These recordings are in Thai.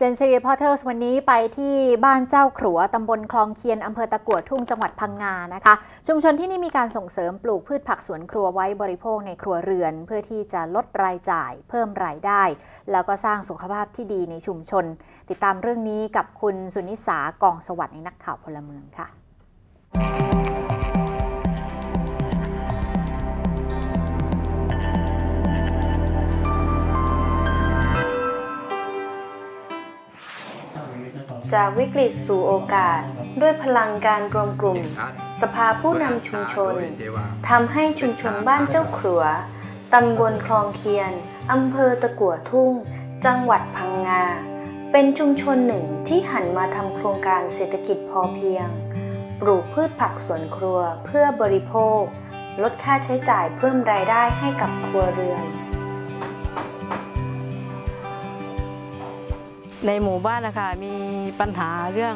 Gen C Reporters วันนี้ไปที่บ้านเจ้าขรัวตำบลคลองเคียนอำเภอตะกั่วทุ่งจังหวัดพังงานะคะ ชุมชนที่นี่มีการส่งเสริมปลูกพืชผักสวนครัวไว้บริโภคในครัวเรือน เพื่อที่จะลดรายจ่าย เพิ่มรายได้ แล้วก็สร้างสุขภาพที่ดีในชุมชน ติดตามเรื่องนี้กับคุณสุนิสากองสวัสดิ์ในนักข่าวพลเมืองค่ะ จากวิกฤตสู่โอกาส ด้วยพลังการรวมกลุ่ม สภาผู้นำชุมชนทำให้ชุมชนบ้านเจ้าขรัวตำบลคลองเคียนอำเภอตะกั่วทุ่ง จังหวัดพังงา เป็นชุมชนหนึ่งที่หันมาทำโครงการเศรษฐกิจพอเพียง ปลูกพืชผักสวนครัวเพื่อบริโภค ลดค่าใช้จ่ายเพิ่มรายได้ให้กับครัวเรือน ในหมู่บ้านนะคะมีปัญหาเรื่อง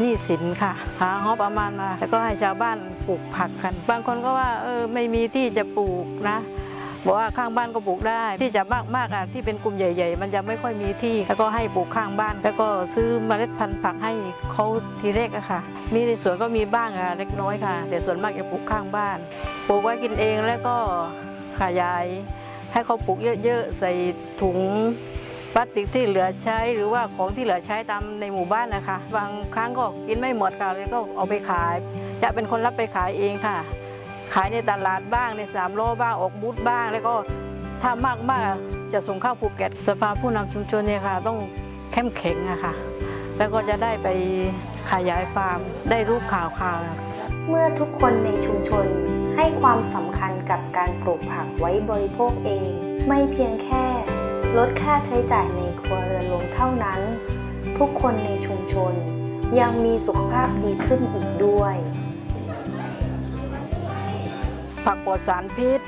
หนี้สินค่ะ หางบประมาณมา แล้วก็ให้ชาวบ้านปลูกผักกัน บางคนก็ว่าเออไม่มีที่จะปลูกนะบอกว่าข้างบ้านก็ปลูกได้ที่จะมากมากอะที่เป็นกลุ่มใหญ่ ๆ มันจะไม่ค่อยมีที่ แล้วก็ให้ปลูกข้างบ้าน แล้วก็ซื้อเมล็ดพันธุ์ผักให้เขาทีแรกอะค่ะ มีในสวนก็มีบ้างอะเล็กน้อยค่ะ แต่ส่วนมากจะปลูกข้างบ้านปลูกไว้กินเองแล้วก็ขยาย ให้เขาปลูกเยอะๆใส่ถุง พลาสติกที่เหลือใช้หรือว่าของที่เหลือใช้ตามในหมู่บ้านนะคะบางครั้งก็กินไม่หมดค่ะเลยก็เอาไปขาย จะเป็นคนรับไปขายเองค่ะ ขายในตลาดบ้างในสามโลบ้างออกบูธบ้าง แล้วก็ถ้ามากมากๆจะส่งเข้าภูเก็ตสภาผู้นำชุมชนเนี่ยค่ะ ต้องเข้มแข็งอะค่ะ แล้วก็จะได้ไปขยายฟาร์มได้รู้ข่าวข่าวเมื่อทุกคนในชุมชนให้ความสำคัญกับการปลูกผักไว้บริโภคเอง ไม่เพียงแค่ ลดค่าใช้จ่ายในครัวเรือนลงเท่านั้น ทุกคนในชุมชนยังมีสุขภาพดีขึ้นอีกด้วย ผักปลอดสารพิษ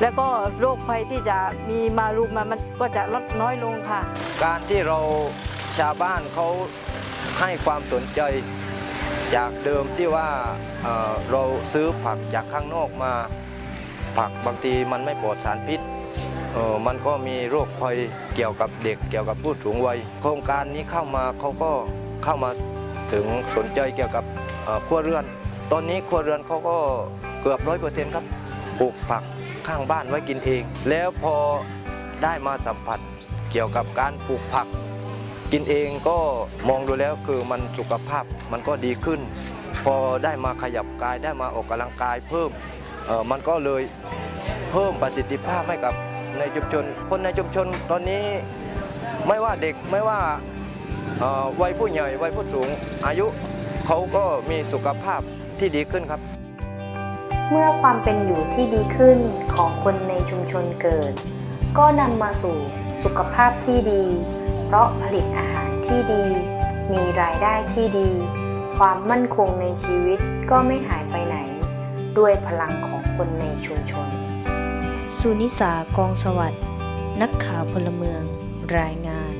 แล้วก็โรคภัยที่จะมีมารุมมามันก็จะลดน้อยลงค่ะ การที่เราชาวบ้านเขาให้ความสนใจจากเดิมที่ว่าเอ่อเราซื้อผักจากข้างนอกมา ผักบางทีมันไม่ปลอดสารพิษเอ่อ มันก็มีโรคภัยเกี่ยวกับเด็กเกี่ยวกับผู้สูงวัย โครงการนี้เข้ามาเขาก็เข้ามาถึงสนใจเกี่ยวกับครัวเรือน ตอนนี้ครัวเรือนเขาก็เกือบร้อยเปอร์เซ็นต์ครับปลูกผักข้างบ้านไว้กินเอง แล้วพอได้มาสัมผัสเกี่ยวกับการปลูกผัก กินเองก็มองดูแล้วคือมันสุขภาพมันก็ดีขึ้น พอได้มาขยับกายได้มาออกกำลังกายเพิ่มมันก็เลยเพิ่มประสิทธิภาพให้กับ ในชุมชน คนในชุมชนตอนนี้ไม่ว่าเด็กไม่ว่าวัยผู้ใหญ่วัยผู้สูงอายุเขาก็มีสุขภาพที่ดีขึ้นครับ เมื่อความเป็นอยู่ที่ดีขึ้นของคนในชุมชนเกิด ก็นำมาสู่สุขภาพที่ดี เพราะผลิตอาหารที่ดี มีรายได้ที่ดี ความมั่นคงในชีวิตก็ไม่หายไปไหน ด้วยพลังของคนในชุมชน สุนิสากองสวัสด์นักข่าวพลเมืองรายงาน